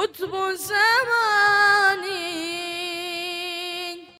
kutbu zaman